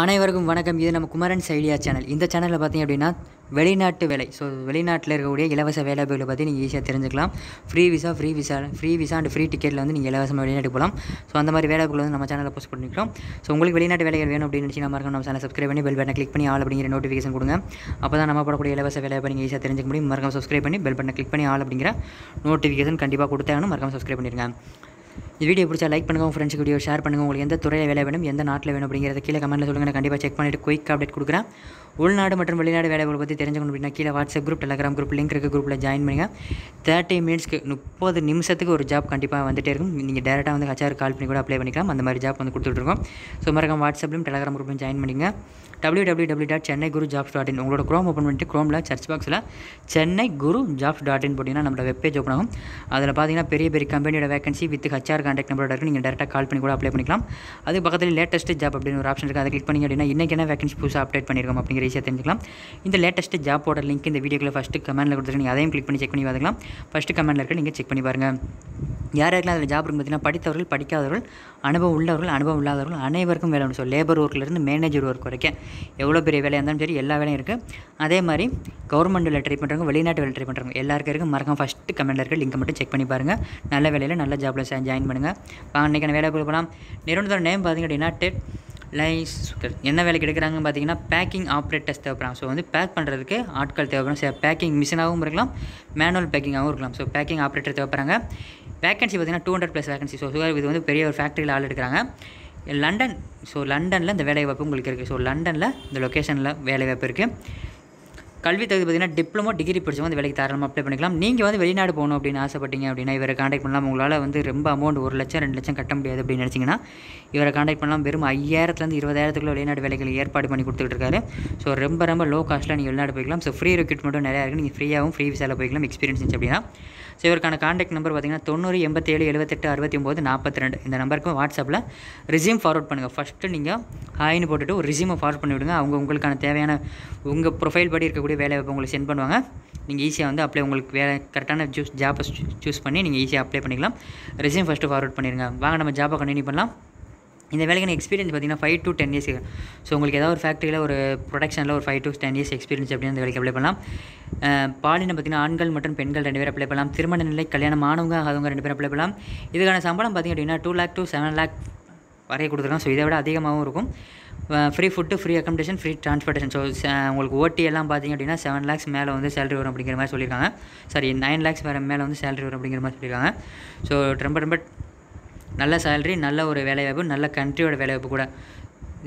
அனைவருக்கும் வணக்கம். இது நம்ம குமரன்ஸ் ஐடியா சேனல். இந்த சேனலில் பார்த்தீங்க அப்படின்னா வெளிநாட்டு வேலை. ஸோ வெளிநாட்டில் இருக்கக்கூடிய இலவச வேலைவாய்ப்புகளை பற்றி நீங்கள் ஈஸியாக தெரிஞ்சுக்கலாம். Free visa free visa free visa and free டிக்கெட்டில் வந்து நீங்கள் இலவசமாக வெளிநாட்டுக்கு போகலாம் ஸோ அந்த மாதிரி வேலைவாய்ப்புகள் வந்து நம்ம சேனலில் போஸ்ட் பண்ணிக்கிறோம் ஸோ உங்களுக்கு வெளிநாட்டு வேலைகள் வேணும் அப்படின்னு நினச்சி நம்ம இருக்கோம் நம்ம சேனல் சப்ஸ்கிரைப் பண்ணி பெல் பட்டனை கிளிக் பண்ணி ஆள் அப்படிங்கிற நோட்டிஃபிகேஷன் கொடுங்க. அப்போ தான் நம்ம போடக்கூடிய இலவச வேலைவாய்ப்பு நீங்கள் ஈஸியாக தெரிஞ்சுக்க முடியும். மறக்காம சப்ஸ்கிரைப் பண்ணி பெல் பட்டனை கிளிக் பண்ணி ஆள் அப்படிங்கிற நோட்டிஃபிகேஷன் கண்டிப்பாக கொடுத்தாங்கன்னு மறக்காம சப்ஸ்கிரைப் பண்ணிடுங்க இந்த வீடியோ பிடிச்சா லைக் பண்ணுங்கள் உங்கள் ஃப்ரெண்ட்ஸ் வீடியோ ஷேர் பண்ணுங்கள் உங்களுக்கு எந்த துறையில் வேலை வேணும் எந்த நாட்டில் வேணும் அப்படிங்கிறத கீழே கமெண்ட்டில் சொல்லுங்கள் நான் கண்டிப்பாக செக் பண்ணிவிட்டு குயிக் அப்டேட் கொடுக்குறேன். உள்நாடு மற்றும் வெளிநாடு வேலைவாய்ப்பு பற்றி தெரிஞ்சுக்கணும் அப்படின்னா கீழே WhatsApp group Telegram group link இருக்க குரூப்பில் ஜாயின் பண்ணுங்கள் தேர்ட்டி மினிட்ஸ்க்கு முப்பது நிமிஷத்துக்கு ஒரு ஜாப் கண்டிப்பாக வந்துட்டே இருக்கும். நீங்கள் டேரெக்டாக வந்து ஹச்ஆர் கால் பண்ணி கூட அப்ளை பண்ணிக்கலாம். அந்த மாதிரி ஜாப் வந்து கொடுத்துட்ருக்கோம் ஸோ மறக்காம வாட்ஸ்அப்லையும் டெலகிராம் குரூப்லையும் ஜாயின் பண்ணிங்க W W W dot Chennai Guru jobs dot in உங்களோட க்ரோம் ஓப்பன் பண்ணிட்டு க்ரோமில் சர்ச் பாக்ஸில் Chennai Guru jobs dot in போட்டிங்கன்னா நம்மளோட வெப்பேஜ் ஓப்பன் ஆகும். அதில் பார்த்தீங்கன்னா பெரிய பெரிய கம்பெனியோட வேகன்சி வித் ஹச்ஆர் கான்டாக்ட் நம்பரோட இருக்குது நீங்கள் டேரெக்டாக கால் பண்ணி கூட அப்ளை பண்ணிக்கலாம். அது பக்கத்தில் லேட்டஸ்ட் ஜாப் அப்படின்னு ஒரு ஆப்ஷன் இருக்குது அதை கிளிக் பண்ணி அப்படின்னா இன்றைக்கி என்ன வேகன்சி புதுசாக அப்டேட் பண்ணியிருக்கோம் அப்படிங்கிற ஈஸியாக தெரிஞ்சுக்கலாம். இந்த லேட்டஸ்ட் ஜாப்போட லிங்க் இந்த வீடியோக்குள்ள ஃபஸ்ட்டு கமெண்ட்டில் கொடுத்துருக்கு நீங்கள் அதையும் கிளிக் பண்ணி செக் பண்ணி பார்த்துக்கலாம். ஃபஸ்ட்டு கமெண்ட்டில் இருக்க நீங்கள் செக் பண்ணி பாருங்கள் யார் யாருக்கெல்லாம் அதில் ஜாப் இருக்குன்னு பார்த்தீங்கன்னா படித்தவர்கள் படிக்காதவர்கள் அனுபவம் உள்ளவர்கள் அனுபவம் இல்லாதவர்கள் அனைவருக்கும் வேலை உண்டு. ஸோ லேபர் ஒர்க்லேருந்து மேனேஜர் ஒர்க் வரைக்கும் எவ்வளோ பெரிய வேலையாக இருந்தாலும் சரி எல்லா வேலையும் இருக்குது அதே மாதிரி கவர்மெண்ட் வேலை ட்ரை பண்ணுறவங்க வெளிநாட்டு வேலை ட்ரை பண்ணுறவங்க எல்லாருக்கும் இருக்குது மறக்காம ஃபஸ்ட்டு கமெண்ட்டில் இருக்க லிங்க் மட்டும் செக் பண்ணி பாருங்கள் நல்ல வேலையில் நல்ல ஜாப்பில் ஜாயின் பண்ணுங்கள் வாங்க இன்றைக்கான வேலை போகலாம் நிறுவனத்தோட நேம் பார்த்தீங்க அப்படின்னா டெட் லைஸ் என்ன வேலைக்கு எடுக்கிறாங்கன்னு பார்த்தீங்கன்னா பேக்கிங் ஆப்ரேட்டர்ஸ் தேவைப்படும். ஸோ வந்து பேக் பண்ணுறதுக்கு ஆட்கள் தேவைப்படும். சரி பேக்கிங் மிஷினாகவும் இருக்கலாம் மேனுவல் பேக்கிங்காகவும் இருக்கலாம். ஸோ பேக்கிங் ஆப்ரேட்டர் தேவைப்படுறாங்க. வேகன்சி பார்த்தீங்கன்னா two hundred plus vacancy so இது வந்து பெரிய ஒரு ஃபேக்ட்ரியில் ஆள் எடுக்கிறாங்க. லண்டன் ஸோ லண்டனில் இந்த வேலைவாய்ப்பு உங்களுக்கு இருக்குது ஸோ லண்டனில் இந்த லொக்கேஷனில் வேலைவாய்ப்பு இருக்குது கல்வி தகுதி பார்த்தீங்கன்னா டிப்ளமோ டிகிரி படிச்சவங்க வந்து வேலைக்கு தாராளமாக அப்ளை பண்ணிக்கலாம். நீங்கள் வந்து வெளிநாடு போகணும் அப்படின்னு ஆசைப்பட்டீங்க அப்படின்னா இவரை காண்டாக்ட் பண்ணலாம். உங்களால் வந்து ரொம்ப அமௌண்ட் ஒரு லட்சம் ரெண்டு லட்சம் கட்ட முடியாது அப்படின்னு நினச்சிங்கன்னா இவரை காண்டாக்ட் பண்ணலாம். வெறும் ஐயாயிரத்துலேருந்து இருபதாயிரத்துக்குள்ள வெளிநாடு வேலைகள் ஏற்பாடு பண்ணி கொடுத்துட்டு இருக்காரு. ஸோ ரொம்ப ரொம்ப லோ காஸ்ட்டில் நீங்கள் வெளிநாடு போய்க்கலாம். ஸோ ஃப்ரீ ரெக்ரூட்மெண்ட்டும் நிறையா இருக்குது நீங்கள் ஃப்ரீயாகவும் ஃப்ரீ விசாவில் போய்க்கலாம். எக்ஸ்பீரியன்ஸ் அப்படின்னா. ஸோ இவருக்கான காண்டாக்ட் நம்பர் பார்த்தீங்கன்னா தொண்ணூறு எண்பத்தேழு எழுபத்தெட்டு அறுபத்தி ஒம்பது நாற்பத்தி ரெண்டு இந்த நம்பருக்கு வாட்ஸ்அப்பில் ரிசியூம் ஃபார்வர்ட் பண்ணுங்கள் ஃபஸ்ட்டு நீங்கள் ஹாய்னு போட்டுட்டு ஒரு ரிசியூமை ஃபார்வர்ட் பண்ணி விடுங்க அவங்க உங்களுக்கான தேவையான உங்கள் ப்ரொஃபைல் படி இருக்கக்கூடிய வேலை வாய்ப்பு உங்களுக்கு சென்ட் பண்ணுவாங்க. நீங்கள் ஈஸியாக வந்து அப்ளை உங்களுக்கு வேலை கரெக்டான ஜூஸ் ஜாப்பை சூஸ் பண்ணி நீங்கள் ஈஸியாக அப்ளை பண்ணிக்கலாம். ரெசியூம் ஃபஸ்ட்டு ஃபார்வர்ட் பண்ணிடுங்க வாங்க நம்ம ஜாப்பை கண்டினியூ பண்ணலாம். இந்த வேலைக்கான எக்ஸ்பீரியன்ஸ் பார்த்தீங்கன்னா five to ten years so உங்களுக்கு ஏதாவது ஒரு ஃபேக்ட்ரியில் ஒரு ப்ரொடக்ஷனில் ஒரு five to ten years experience அப்படின்னு அந்த வேலைக்கு அப்ளை பண்ணலாம். பாலினம் பார்த்தீங்கன்னா ஆண்கள் மற்றும் பெண்கள் ரெண்டு பேர் அப்ளை பண்ணலாம். திருமண நிலை கல்யாணம் ஆனவங்க ஆகாதவங்க ரெண்டு பேர் அப்ளை பண்ணலாம். இதுக்கான சம்பளம் பார்த்திங்க அப்படின்னா two lakh to seven lakh வரைய கொடுத்துருக்காங்க. ஸோ இதை விட அதிகமாகவும் இருக்கும். Free food free accommodation free transportation so உங்களுக்கு ஓட்டி எல்லாம் பார்த்தீங்க அப்படின்னா செவன் லேக்ஸ் மேலே வந்து சேலரி வரும் அப்படிங்கிற மாதிரி சொல்லியிருக்காங்க. சாரி நைன் லேக்ஸ் வேறு மேலே வந்து சேலரி வரும் அப்படிங்கிற மாதிரி சொல்லியிருக்காங்க. ஸோ ரொம்ப ரொம்ப நல்ல சேலரி நல்ல ஒரு வேலைவாய்ப்பு நல்ல கண்ட்ரியோட வேலைவாய்ப்பு கூட.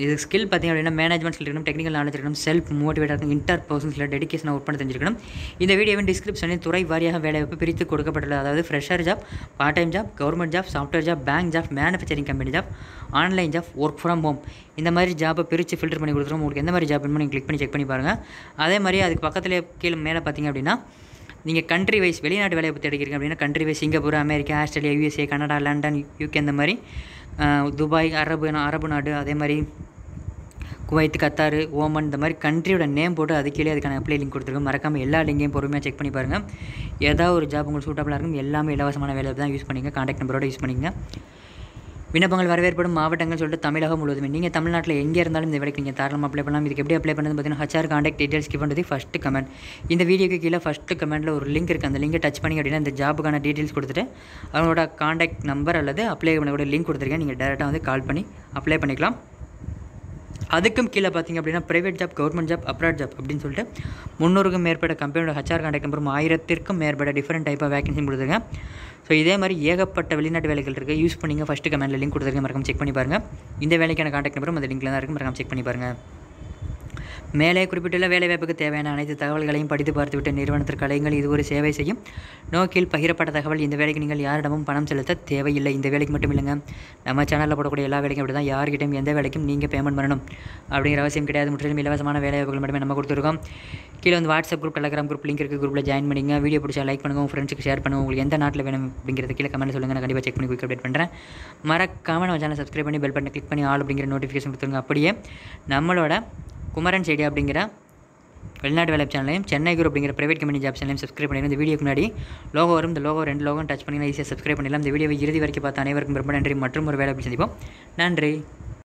இது ஸ்கில் பார்த்திங்க அப்படின்னா மேனேஜ்மெண்ட் ஸ்கில் இருக்கணும் டெக்னிக்கல் நாலேஜ் இருக்கணும் செல்ஃப் மோட்டிவேட் இருக்கணும் இன்டர் பர்சன்ஸில் டெடிக்கேஷனாக ஒர்க் பண்ண தெரிஞ்சிருக்கணும். இந்த வீடியோவின் டிஸ்கிரிப்ஷனில் துறை வாரியாக வேலைவாய்ப்பு பிரித்து கொடுக்கப்பட்டுள்ளது. அதாவது fresher job part time job government job software job bank job manufacturing company job online job work from home இந்த மாதிரி ஜாப்பை பிரித்து ஃபில்டர் பண்ணி கொடுத்துருவோம். உங்களுக்கு எந்த மாதிரி ஜாப் வேணுமோ நீங்கள் கிளிக் பண்ணி செக் பண்ணி பாருங்கள் அதே மாதிரி அதுக்கு பக்கத்தில் கீழே மேலே பார்த்தீங்க அப்படின்னா நீங்கள் கண்ட்ரி வைஸ் வெளிநாட்டு வேலையை பற்றி எடுக்கிறீங்க அப்படின்னா country wise Singapore America Australia USA Canada London UK இந்த மாதிரி துபாய் அரபு அரபு நாடு அதே மாதிரி குவைத்து கத்தார் ஓமன் இந்த மாதிரி கண்ட்ரியோட நேம் போட்டு அதுக்கீழே அதுக்கான அப்ளை லிங்க் கொடுத்துருக்கோம். மறக்காமல் எல்லா லிங்கையும் பொறுமையாக செக் பண்ணி பாருங்கள் ஏதாவது ஒரு ஜாப் உங்களுக்கு சூட்டபுளாக இருக்கும் எல்லாமே இலவசமான வேலை தான் யூஸ் பண்ணிங்க காண்டாக்ட் நம்பரோட யூஸ் பண்ணிங்க விண்ணப்பங்கள் வரவேற்படும் மாவட்டங்கள் சொல்லிட்டு தமிழகம் முழுவதுமே. நீங்கள் தமிழ்நாட்டில் எங்கே இருந்தாலும் இந்த வேலைக்கு நீங்கள் தாராளமாக அப்ளை பண்ணலாம். இதுக்கு எப்படி அப்ளை பண்ணது பார்த்தீங்கன்னா ஹச்ஆர் காண்டாக்ட் டீட்டெயில்ஸ் கிவ் பண்ணுறது ஃபஸ்ட்டு கமெண்ட் இந்த வீடியோக்கு கீழே ஃபஸ்ட்டு கமெண்ட்டில் ஒரு லிங்க் இருக்குது அந்த லிங்கை டச் பண்ணி அப்படின்னா இந்த ஜாபுக்கான டீட்டெயில்ஸ் கொடுத்துட்டு அவங்களோட காண்டாக்ட் நம்பர் அல்லது அப்ளை பண்ணக்கூடிய லிங்க் கொடுத்துருக்கேன். நீங்கள் டேரெக்டாக வந்து கால் பண்ணி அப்ளை பண்ணிக்கலாம். அதுக்கும் கீழே பார்த்தீங்க அப்படின்னா private job government job abroad job அப்படின்னு சொல்லிட்டு முந்நூறுக்கும் மேற்பட்ட கம்பெனியோட ஹச்ஆர் காண்டாக்ட் நம்பரும் ஆயிரத்திற்கும் மேற்பட்ட டிஃப்ரெண்ட் டைப் ஆஃப் வேகன்சி கொடுத்துருங்க ஸோ இதே மாதிரி ஏகப்பட்ட வெளிநாட்டு வேலைகள் இருக்குது யூஸ் பண்ணிங்க ஃபஸ்ட்டு கமெண்ட்டில் லிங்க் கொடுத்துருங்க மறக்காம செக் பண்ணி பாருங்கள் இந்த வேலைக்கான கான்டாக்ட் நம்பரும் அந்த லிங்க்கில் தான் இருக்குது மறக்காம செக் பண்ணி பாருங்கள் மேலே குறிப்பிட்டுள்ள வேலைவாய்ப்புக்கு தேவையான அனைத்து தகவல்களையும் படித்து பார்த்துவிட்ட நிறுவனத்திற்கு அலைங்கள் இது ஒரு சேவை செய்யும். நோக்கில் பகிரப்பட்ட தகவல் இந்த வேலைக்கு நீங்கள் யாரிடமும் பணம் செலுத்த தேவையில்லை. இந்த வேலைக்கு மட்டும் இல்லைங்க. நம்ம சேனலில் போடக்கூடிய எல்லா வேலைக்கும் அப்படி தான் யார்கிட்டையும் எந்த வேலைக்கும் நீங்கள் பேமெண்ட் பண்ணணும். அப்படிங்கிற அவசியம் கிடையாது. முற்றிலும் இலவசமான வேலைவாய்ப்புகள் மட்டுமே நம்ம கொடுத்துருக்கோம். கீழே வந்து WhatsApp group Telegram group link இருக்குது குரூப்பில் ஜாயின் பண்ணிங்க வீடியோ பிடிச்சா லைக் பண்ணுங்கள் உங்கள் ஃப்ரெண்ட்ஸுக்கு ஷேர் பண்ணுங்கள் உங்களுக்கு எந்த நாட்டில் வேணும் அப்படிங்கிறது கீழே கமெண்ட் சொல்லுங்கள் நான் கண்டிப்பாக செக் பண்ணி குயிக் அப்டேட் பண்ணுறேன் மறக்காமல் நம்ம சேனல் சப்ஸ்கிரைப் பண்ணி பெல் பட்டனை கிளிக் பண்ணி ஆல் அப்படிங்கிற நோட்டிஃபிகேஷன் கொடுத்துருங்க. அப்படியே நம்மளோட குமரன் செடி அப்படிங்கிற வெளிநாட்டு வேலை சேனலையும் சென்னை குரூப் அப்படிங்கிற பிரைவேட் கம்பெனி ஜாப் சேனலையும் சப்ஸ்கிரைப் பண்ணிடுங்க இந்த வீடியோக்கு முன்னாடி லோகோ வரும். இந்த லோகோ ரெண்டு லோகோ டச் பண்ணிங்கன்னா ஈஸியாக சப்ஸ்கிரைப் பண்ணிடலாம். இந்த வீடியோவை இறுதி வரைக்கும் பார்த்த அனைவருக்கும் ரொம்ப நன்றி. மற்றும் ஒரு வேலை சந்திப்போம். நன்றி.